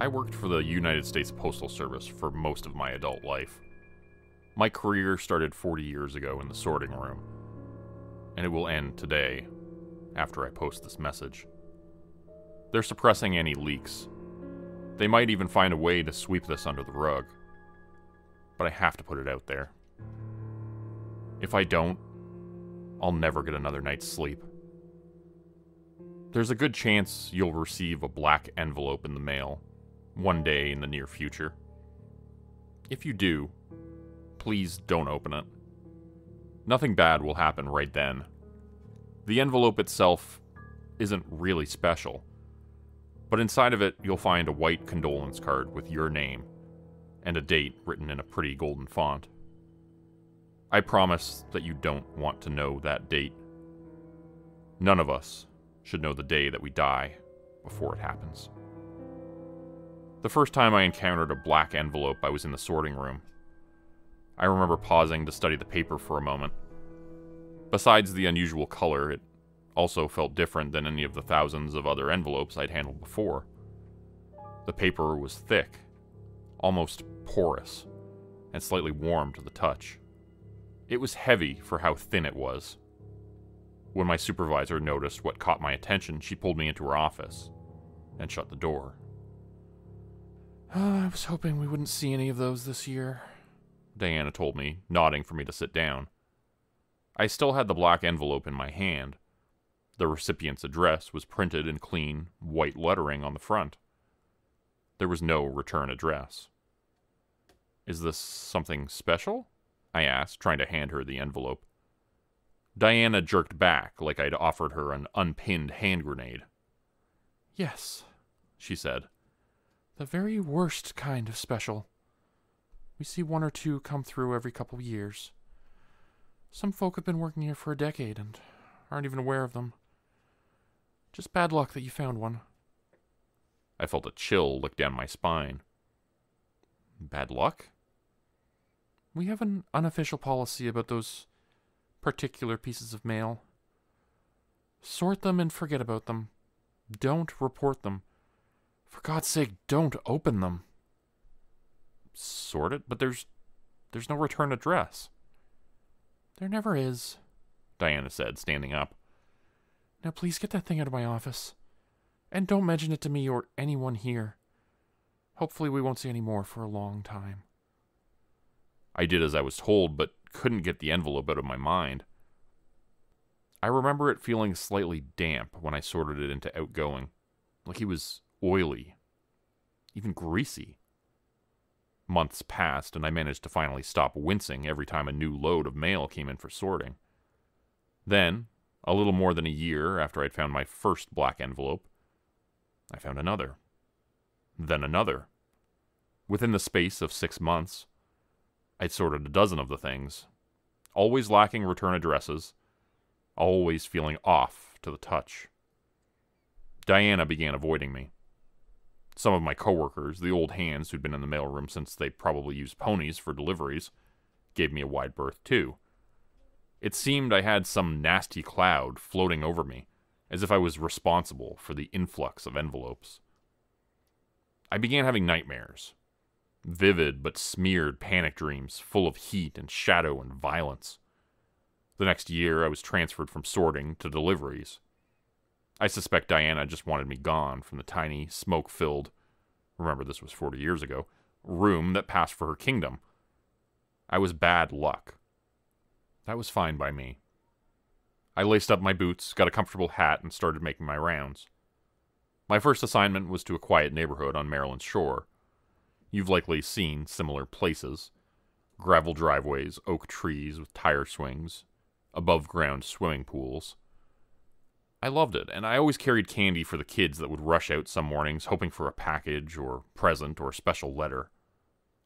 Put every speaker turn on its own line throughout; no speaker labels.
I worked for the United States Postal Service for most of my adult life. My career started 40 years ago in the sorting room, and it will end today after I post this message. They're suppressing any leaks. They might even find a way to sweep this under the rug. But I have to put it out there. If I don't, I'll never get another night's sleep. There's a good chance you'll receive a black envelope in the mail one day in the near future. If you do, please don't open it. Nothing bad will happen right then. The envelope itself isn't really special, but inside of it you'll find a white condolence card with your name and a date written in a pretty golden font. I promise that you don't want to know that date. None of us should know the day that we die before it happens. The first time I encountered a black envelope, I was in the sorting room. I remember pausing to study the paper for a moment. Besides the unusual color, it also felt different than any of the thousands of other envelopes I'd handled before. The paper was thick, almost porous, and slightly warm to the touch. It was heavy for how thin it was. When my supervisor noticed what caught my attention, she pulled me into her office and shut the door. Uh, I was hoping we wouldn't see any of those this year, Diana told me, nodding for me to sit down. I still had the black envelope in my hand. The recipient's address was printed in clean, white lettering on the front. There was no return address. Is this something special? I asked, trying to hand her the envelope. Diana jerked back like I'd offered her an unpinned hand grenade. Yes, she said. The very worst kind of special. We see one or two come through every couple of years. Some folk have been working here for a decade and aren't even aware of them. Just bad luck that you found one. I felt a chill lick down my spine. Bad luck? We have an unofficial policy about those particular pieces of mail. Sort them and forget about them. Don't report them. For God's sake, don't open them. Sort it, but there's there's no return address. There never is, Diana said, standing up. Now please get that thing out of my office. And don't mention it to me or anyone here. Hopefully we won't see any more for a long time. I did as I was told, but couldn't get the envelope out of my mind. I remember it feeling slightly damp when I sorted it into outgoing, like he was oily, even greasy. Months passed, and I managed to finally stop wincing every time a new load of mail came in for sorting. Then, a little more than a year after I'd found my first black envelope, I found another. Then another. Within the space of six months, I'd sorted a dozen of the things, always lacking return addresses, always feeling off to the touch. Diana began avoiding me. Some of my coworkers, the old hands who'd been in the mailroom since they probably used ponies for deliveries, gave me a wide berth too. It seemed I had some nasty cloud floating over me, as if I was responsible for the influx of envelopes. I began having nightmares. Vivid but smeared panic dreams full of heat and shadow and violence. The next year, I was transferred from sorting to deliveries. I suspect Diana just wanted me gone from the tiny, smoke filled, remember this was 40 years ago, room that passed for her kingdom. I was bad luck. That was fine by me. I laced up my boots, got a comfortable hat, and started making my rounds. My first assignment was to a quiet neighborhood on Maryland's shore. You've likely seen similar places gravel driveways, oak trees with tire swings, above ground swimming pools. I loved it, and I always carried candy for the kids that would rush out some mornings hoping for a package or present or special letter.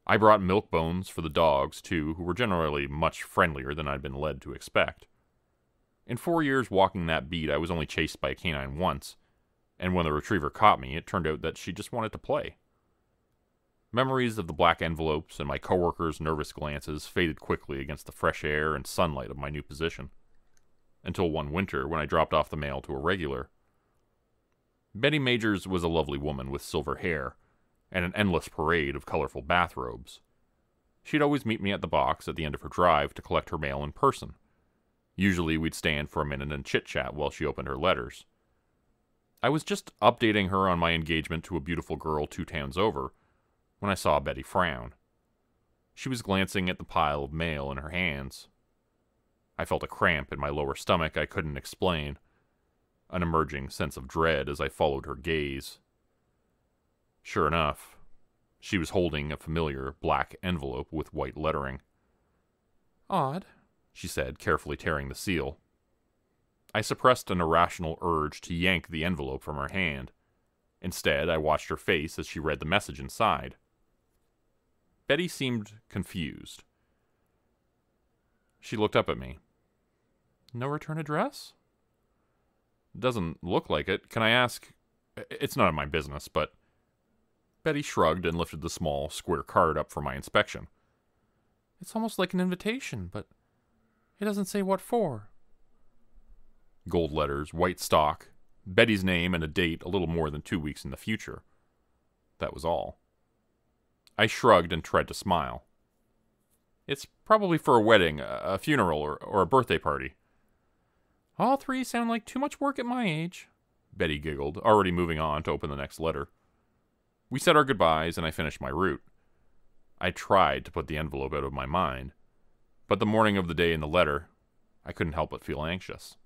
I brought milk bones for the dogs, too, who were generally much friendlier than I'd been led to expect. In four years walking that beat, I was only chased by a canine once, and when the retriever caught me, it turned out that she just wanted to play. Memories of the black envelopes and my coworkers' nervous glances faded quickly against the fresh air and sunlight of my new position until one winter when I dropped off the mail to a regular. Betty Majors was a lovely woman with silver hair, and an endless parade of colorful bathrobes. She'd always meet me at the box at the end of her drive to collect her mail in person. Usually we'd stand for a minute and chit chat while she opened her letters. I was just updating her on my engagement to a beautiful girl two towns over when I saw Betty frown. She was glancing at the pile of mail in her hands. I felt a cramp in my lower stomach I couldn't explain, an emerging sense of dread as I followed her gaze. Sure enough, she was holding a familiar black envelope with white lettering. Odd, she said, carefully tearing the seal. I suppressed an irrational urge to yank the envelope from her hand. Instead, I watched her face as she read the message inside. Betty seemed confused. She looked up at me. No return address? Doesn't look like it. Can I ask? It's none of my business, but. Betty shrugged and lifted the small, square card up for my inspection. It's almost like an invitation, but it doesn't say what for. Gold letters, white stock, Betty's name, and a date a little more than two weeks in the future. That was all. I shrugged and tried to smile. It's probably for a wedding, a funeral, or, or a birthday party. All three sound like too much work at my age, Betty giggled, already moving on to open the next letter. We said our goodbyes, and I finished my route. I tried to put the envelope out of my mind, but the morning of the day in the letter, I couldn't help but feel anxious.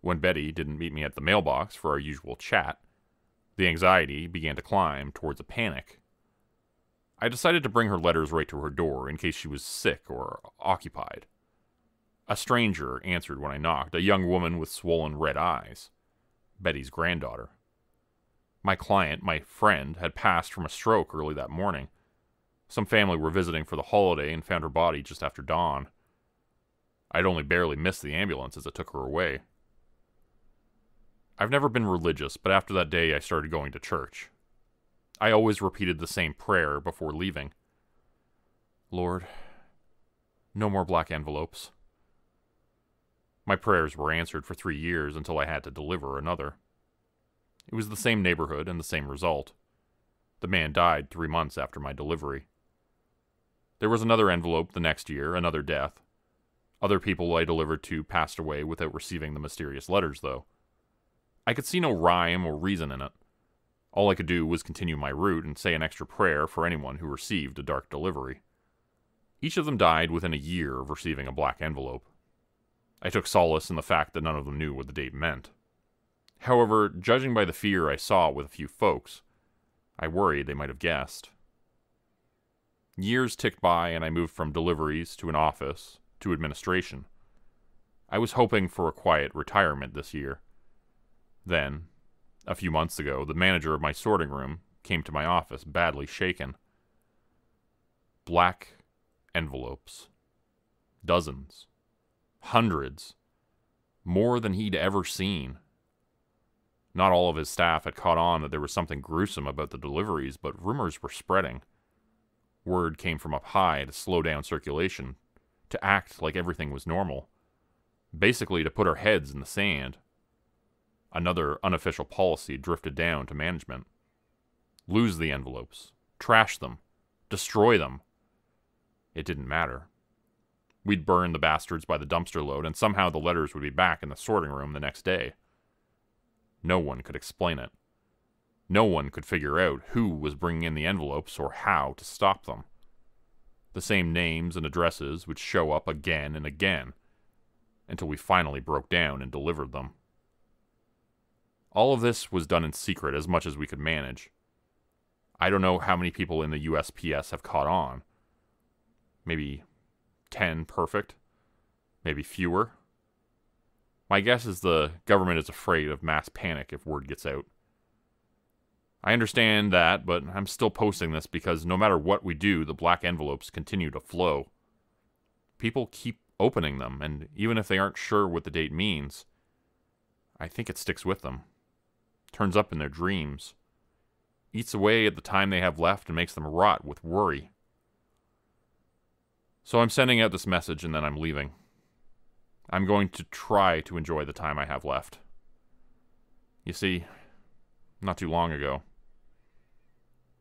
When Betty didn't meet me at the mailbox for our usual chat, the anxiety began to climb towards a panic. I decided to bring her letters right to her door in case she was sick or occupied. A stranger answered when I knocked, a young woman with swollen red eyes. Betty's granddaughter. My client, my friend, had passed from a stroke early that morning. Some family were visiting for the holiday and found her body just after dawn. I'd only barely missed the ambulance as it took her away. I've never been religious, but after that day I started going to church. I always repeated the same prayer before leaving Lord, no more black envelopes. My prayers were answered for three years until I had to deliver another. It was the same neighborhood and the same result. The man died three months after my delivery. There was another envelope the next year, another death. Other people I delivered to passed away without receiving the mysterious letters, though. I could see no rhyme or reason in it. All I could do was continue my route and say an extra prayer for anyone who received a dark delivery. Each of them died within a year of receiving a black envelope. I took solace in the fact that none of them knew what the date meant. However, judging by the fear I saw with a few folks, I worried they might have guessed. Years ticked by, and I moved from deliveries to an office to administration. I was hoping for a quiet retirement this year. Then, a few months ago, the manager of my sorting room came to my office badly shaken. Black envelopes. Dozens hundreds, more than he'd ever seen. Not all of his staff had caught on that there was something gruesome about the deliveries, but rumors were spreading. Word came from up high to slow down circulation, to act like everything was normal, basically to put our heads in the sand. Another unofficial policy drifted down to management. Lose the envelopes, trash them, destroy them. It didn't matter. We'd burn the bastards by the dumpster load, and somehow the letters would be back in the sorting room the next day. No one could explain it. No one could figure out who was bringing in the envelopes or how to stop them. The same names and addresses would show up again and again until we finally broke down and delivered them. All of this was done in secret as much as we could manage. I don't know how many people in the USPS have caught on. Maybe 10 perfect, maybe fewer. My guess is the government is afraid of mass panic if word gets out. I understand that, but I'm still posting this because no matter what we do, the black envelopes continue to flow. People keep opening them, and even if they aren't sure what the date means, I think it sticks with them. Turns up in their dreams. Eats away at the time they have left and makes them rot with worry. So I'm sending out this message and then I'm leaving. I'm going to try to enjoy the time I have left. You see, not too long ago,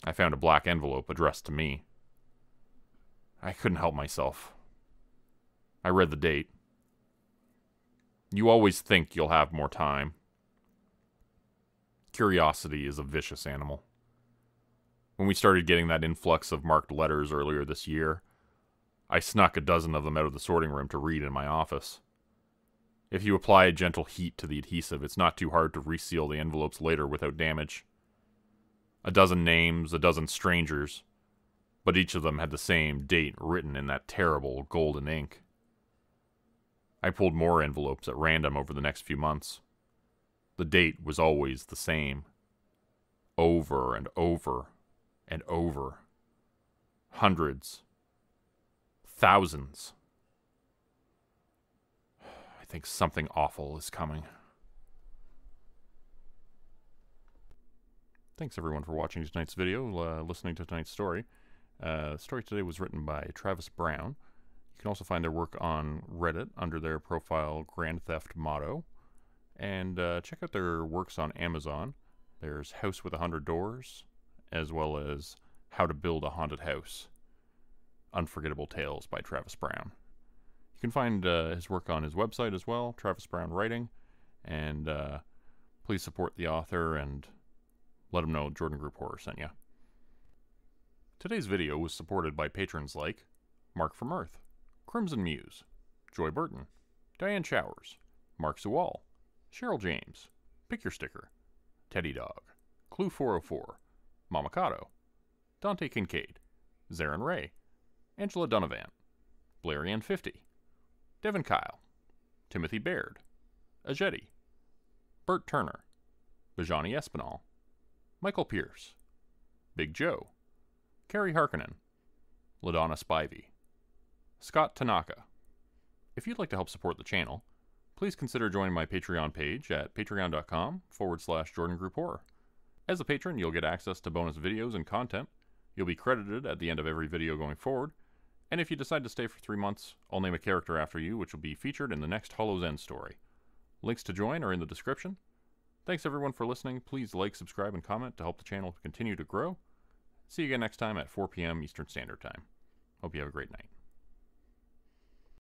I found a black envelope addressed to me. I couldn't help myself. I read the date. You always think you'll have more time. Curiosity is a vicious animal. When we started getting that influx of marked letters earlier this year, I snuck a dozen of them out of the sorting room to read in my office. If you apply a gentle heat to the adhesive, it's not too hard to reseal the envelopes later without damage. A dozen names, a dozen strangers, but each of them had the same date written in that terrible golden ink. I pulled more envelopes at random over the next few months. The date was always the same. Over and over and over. Hundreds. Thousands. I think something awful is coming. Thanks everyone for watching tonight's video, uh, listening to tonight's story. Uh, the story today was written by Travis Brown. You can also find their work on Reddit under their profile Grand Theft Motto. And uh, check out their works on Amazon. There's House with a Hundred Doors, as well as How to Build a Haunted House. Unforgettable Tales by Travis Brown. You can find uh, his work on his website as well, Travis Brown Writing. And uh, please support the author and let him know Jordan Grupe Horror sent you. Today's video was supported by patrons like Mark from Earth, Crimson Muse, Joy Burton, Diane Showers, Mark Sewall, Cheryl James, Pick Your Sticker, Teddy Dog, Clue 404, Mamakato, Dante Kincaid, Zarin Ray, Angela Donovan, Blarian 50, Devin Kyle, Timothy Baird, Ajeti, Bert Turner, Bajani Espinal, Michael Pierce, Big Joe, Carrie Harkonnen, LaDonna Spivey, Scott Tanaka. If you'd like to help support the channel, please consider joining my Patreon page at patreon.com forward slash Jordan Grupe Horror. As a patron, you'll get access to bonus videos and content. You'll be credited at the end of every video going forward. And if you decide to stay for three months, I'll name a character after you, which will be featured in the next Hollow's End story. Links to join are in the description. Thanks everyone for listening. Please like, subscribe, and comment to help the channel continue to grow. See you again next time at 4 p.m. Eastern Standard Time. Hope you have a great night.